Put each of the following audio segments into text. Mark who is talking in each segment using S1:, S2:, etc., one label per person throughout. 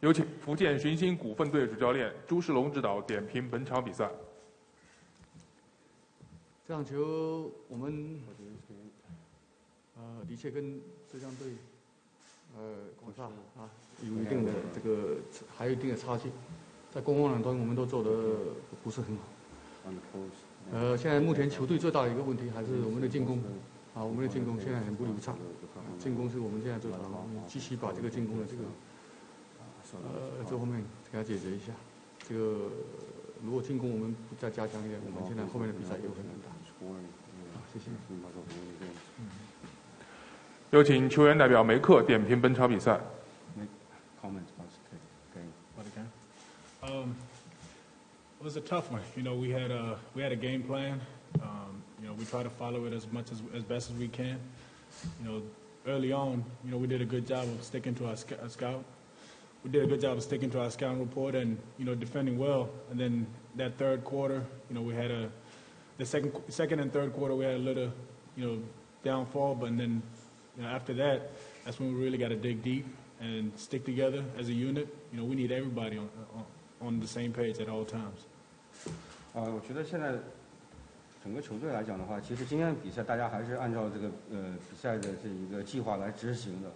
S1: 有请福建寻星股份队主教练朱世龙指导点评本场比赛。
S2: 这场球我们呃的确跟浙江队呃广厦啊有一定的这个还有一定的差距，在攻防两端我们都做的不是很好。呃，现在目前球队最大的一个问题还是我们的进攻啊，我们的进攻现在很不流畅，进攻是我们现在最大的问题，继续把这个进攻的这个呃这方面给他解决一下。这个如果进攻我们不再加强一点，我们现在后面的比赛有可能打。好，谢谢。
S1: 有请球员代表梅克点评本场比赛。
S3: comments about the game.
S4: What again? Um, it was a tough one. You know, we had a we had a game plan. Um, you know, we try to follow it as much as as best as we can. You know, early on, you know, we did a good job of sticking to our, sc- our scout. We did a good job of sticking to our scouting report and you know defending well. And then that third quarter, you know, we had a the second second and third quarter we had a little you know downfall, but then you know after that, that's when we really got to dig deep and stick together as a unit. You know, we need everybody on on, on the same page at all times.
S3: 啊，我觉得现在整个球队来讲的话，其实今天的比赛大家还是按照这个呃比赛的这一个计划来执行的。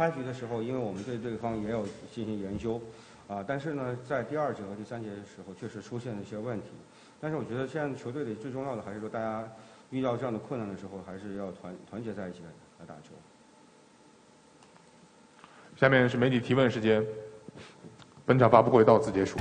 S3: 开局的时候，因为我们对对方也有进行研究，啊，但是呢，在第二节和第三节的时候，确实出现了一些问题。但是我觉得现在球队里最重要的还是说，大家遇到这样的困难的时候，还是要团团结在一起来来打球。
S1: 下面是媒体提问时间。本场发布会到此结束。